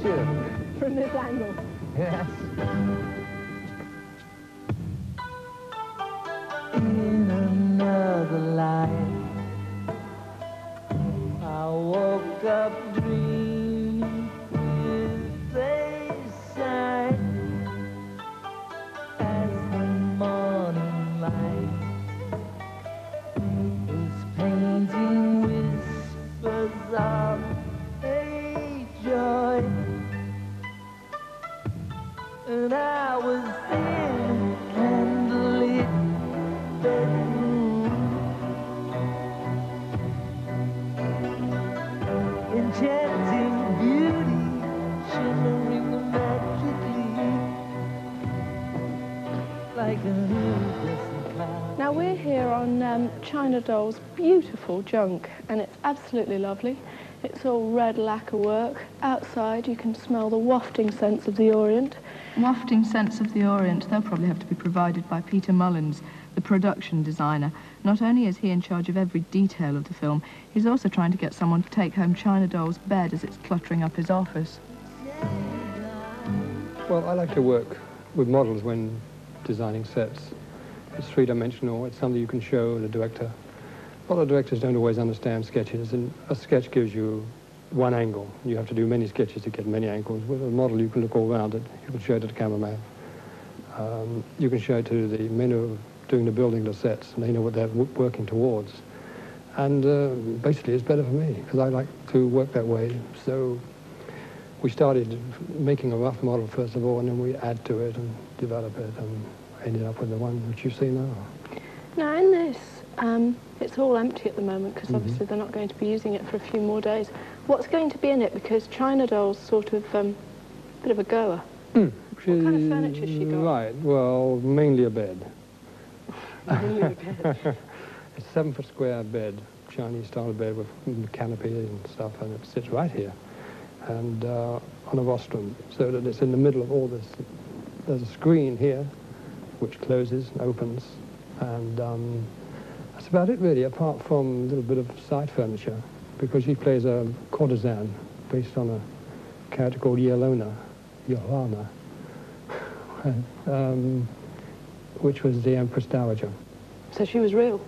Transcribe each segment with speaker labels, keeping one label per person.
Speaker 1: you.
Speaker 2: From this angle.
Speaker 1: Yes.
Speaker 3: Enchanting beauty Shimmering magically Like cloud
Speaker 2: Now we're here on um, China Doll's beautiful junk and it's absolutely lovely. It's all red lacquer work. Outside you can smell the wafting scents of the Orient.
Speaker 4: Wafting sense of the Orient, they'll probably have to be provided by Peter Mullins, the production designer. Not only is he in charge of every detail of the film, he's also trying to get someone to take home China Doll's bed as it's cluttering up his office.
Speaker 5: Well, I like to work with models when designing sets. It's three-dimensional, it's something you can show the director. A lot of directors don't always understand sketches, and a sketch gives you one angle. You have to do many sketches to get many angles. With a model, you can look all around it. You can show it to the cameraman. Um, you can show it to the men who are doing the building the sets, and they know what they're w- working towards. And uh, basically, it's better for me, because I like to work that way. So we started making a rough model first of all, and then we add to it and develop it, and ended up with the one which you see now.
Speaker 2: Now in this, um, it's all empty at the moment because
Speaker 5: Mhm.
Speaker 2: obviously they're not going to be using it for a few more days. What's going to be in it? Because China Doll's sort of um, a bit of a goer. What kind of furniture she got?
Speaker 5: Right, well, mainly a bed.
Speaker 2: Mainly a bed.
Speaker 5: It's a seven foot square bed, Chinese style bed with mm, canopy and stuff, and it sits right here, and uh, on a rostrum, so that it's in the middle of all this. There's a screen here, which closes and opens, and um, that's about it really, apart from a little bit of side furniture, because she plays a courtesan based on a character called Yelona, Johanna, um, which was the Empress Dowager.
Speaker 2: So she was real.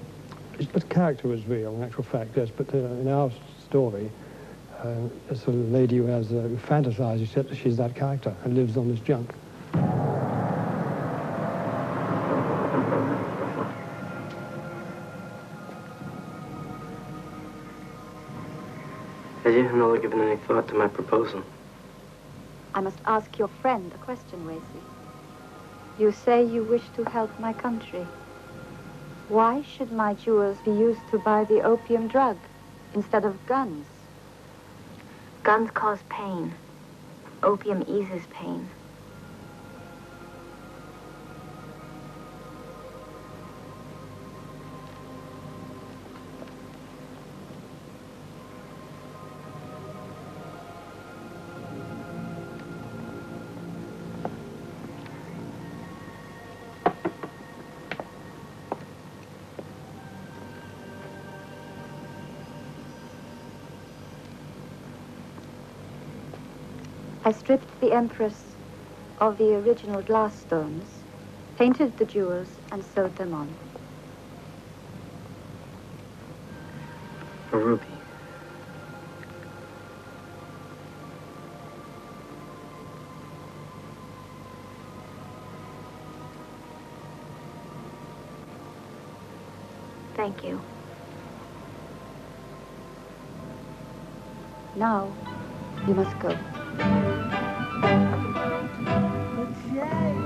Speaker 5: The character was real, in actual fact, yes. But uh, in our story, uh, it's a lady who has uh, that she's that character and lives on this junk.
Speaker 6: Has you not given any thought to my proposal?
Speaker 7: I must ask your friend a question, Wesley. You say you wish to help my country. Why should my jewels be used to buy the opium drug instead of guns?
Speaker 8: Guns cause pain. Opium eases pain.
Speaker 7: I stripped the Empress of the original glass stones, painted the jewels, and sewed them on.
Speaker 6: A ruby.
Speaker 8: Thank you.
Speaker 7: Now, you must go. Okay.